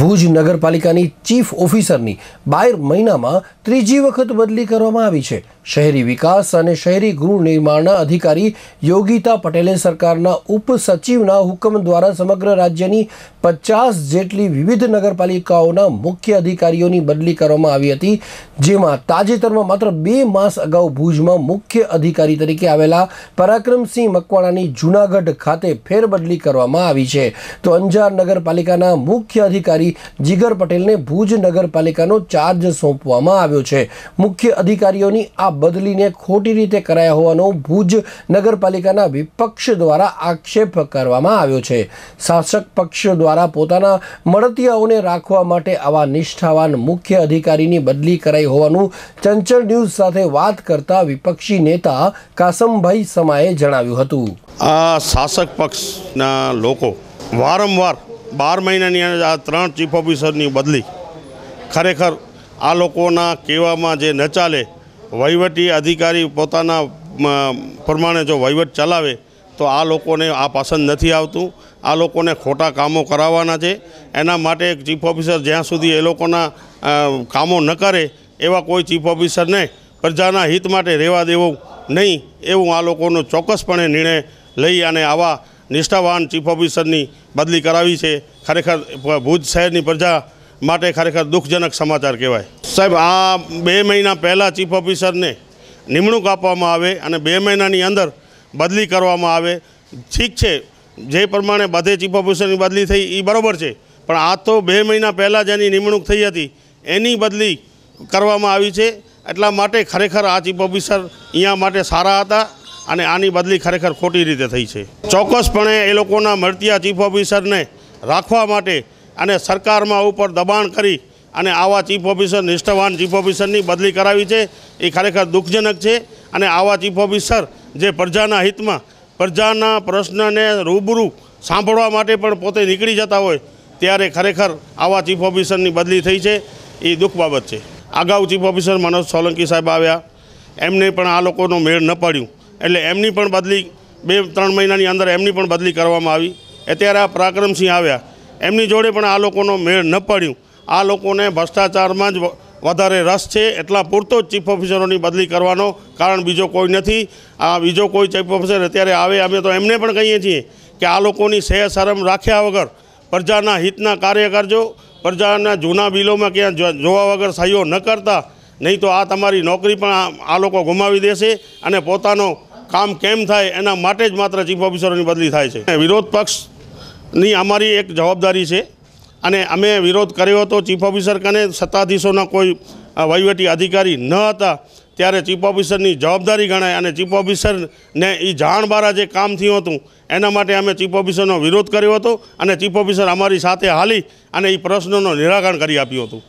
ભુજ નગરપાલિકાની ચીફ ઓફિસરની બાર મહિનામાં ત્રીજી વખત બદલી કરવામાં આવી છે. શહેરી વિકાસ અને શહેરી ગૃહ નિર્માણના અધિકારી યોગિતા પટેલે સરકારના ઉપસચિવના હુકમ દ્વારા સમગ્ર રાજ્યની પચાસ જેટલી વિવિધ નગરપાલિકાઓના મુખ્ય અધિકારીઓની બદલી કરવામાં આવી હતી, જેમાં તાજેતરમાં માત્ર બે માસ અગાઉ ભુજમાં મુખ્ય અધિકારી તરીકે આવેલા પરાક્રમસિંહ મકવાણાની જૂનાગઢ ખાતે ફેરબદલી કરવામાં આવી છે. તો અંજાર નગરપાલિકાના મુખ્ય અધિકારી જીગર પટેલને ભુજ નગરપાલિકાનો ચાર્જ સોંપવામાં આવ્યો છે. મુખ્ય અધિકારીઓની આ બદલીને ખોટી રીતે કરાયા હોવાનો ભુજ નગરપાલિકાના વિપક્ષ દ્વારા આક્ષેપ કરવામાં આવ્યો છે. શાસક પક્ષ દ્વારા પોતાના મળતિયાઓને રાખવા માટે આવા નિષ્ઠાવાન મુખ્ય અધિકારીની બદલી કરાઈ હોવાનું ચંચળ ન્યૂઝ સાથે વાત કરતા વિપક્ષી નેતા કાસમભાઈ સમાએ જણાવ્યું હતું. આ શાસક પક્ષના લોકો વારંવાર બાર મહિનાની અંદર આ ત્રણ ચીફ ઓફિસરની બદલી. ખરેખર આ લોકોના કહેવામાં જે ન ચાલે, વહીવટી અધિકારી પોતાના પ્રમાણે જો વહીવટ ચલાવે, તો આ લોકોને આ પસંદ નથી આવતું. આ લોકોને ખોટા કામો કરાવવાના છે. એના માટે ચીફ ઓફિસર જ્યાં સુધી એ લોકોના કામો ન કરે, એવા કોઈ ચીફ ઓફિસરને પ્રજાના હિત માટે રહેવા દેવું નહીં, એવું આ લોકોનો ચોક્કસપણે નિર્ણય લઈ અને આવા નિષ્ઠાવાન ચીફ ઓફિસરની બદલી કરાવી છે. ખરેખર ભુજ શહેરની પ્રજા માટે ખરેખર દુઃખજનક સમાચાર કહેવાય. સાહેબ, આ બે મહિના પહેલાં ચીફ ઓફિસરને નિમણૂક આપવામાં આવે અને બે મહિનાની અંદર બદલી કરવામાં આવે. ઠીક છે, જે પ્રમાણે બધે ચીફ ઓફિસરની બદલી થઈ એ બરાબર છે. પણ આ તો બે મહિના પહેલાં જેની નિમણૂક થઈ હતી. એની બદલી કરવામાં આવી છે. એટલા માટે ખરેખર આ ચીફ ઓફિસર અહીંયા માટે સારા હતા. અને આની બદલી ખરેખર ખોટી રીતે થઈ છે. ચોક્કસપણે એ લોકોના મળતિયા ચીફ ઓફિસરને રાખવા માટે અને સરકારમાં ઉપર દબાણ કરી અને આવા ચીફ ઓફિસર, નિષ્ઠાવાન ચીફ ઓફિસરની બદલી કરાવી છે, એ ખરેખર દુઃખજનક છે અને આવા ચીફ ઓફિસર જે પ્રજાના હિતમાં, પ્રજાના પ્રશ્નને રૂબરૂ સાંભળવા માટે પણ પોતે નીકળી જતા હોય, ત્યારે ખરેખર આવા ચીફ ઓફિસરની બદલી થઈ છે, એ દુઃખ બાબત છે. અગાઉ ચીફ ઓફિસર મનોજ સોલંકી સાહેબ આવ્યા. એમને પણ આ લોકોનો મેળ ન પડ્યું. એટલે એમની પણ બદલી બે, ત્રણ મહિનાની અંદર એમની પણ બદલી કરવામાં આવી. અત્યારે આ પરાક્રમસિંહ આવ્યા. એમની જોડે પણ આ લોકોનો મેળ ન પડ્યું. આ લોકોને ભ્રષ્ટાચારમાં જ વધારે રસ છે. એટલા પૂરતો જ ચીફ ઓફિસરોની બદલી કરવાનો કારણ બીજો કોઈ નથી. આ બીજો કોઈ ચીફ ઓફિસર અત્યારે આવે, અમે તો એમને પણ કહીએ છીએ કે આ લોકોની સહે શરમ રાખ્યા વગર પ્રજાના હિતના કાર્ય કરજો. પ્રજાના જૂના બિલોમાં ક્યાં જોવા વગર સહીઓ ન કરતા. નહીં તો આ તમારી નોકરી પણ આ- લોકો ગુમાવી દેશે અને પોતાનો કામ કેમ થાય એના માટે જ માત્ર ચીફ ઓફિસરોની બદલી થાય છે. વિરોધ પક્ષની અમારી એક જવાબદારી છે અને અમે વિરોધ કર્યો હતો ચીફ ઓફિસર કને સત્તાધીશોના કોઈ વહીવટી અધિકારી ન હતા ત્યારે ચીફ ઓફિસરની જવાબદારી ગણાય અને ચીફ ઓફિસરને એ જાણ બારા જે કામ થયું હતું એના માટે અમે ચીફ ઓફિસરનો વિરોધ કર્યો હતો અને ચીફ ઓફિસર અમારી સાથે હાલી અને એ પ્રશ્નોનું નિરાકરણ કરી આપ્યું હતું.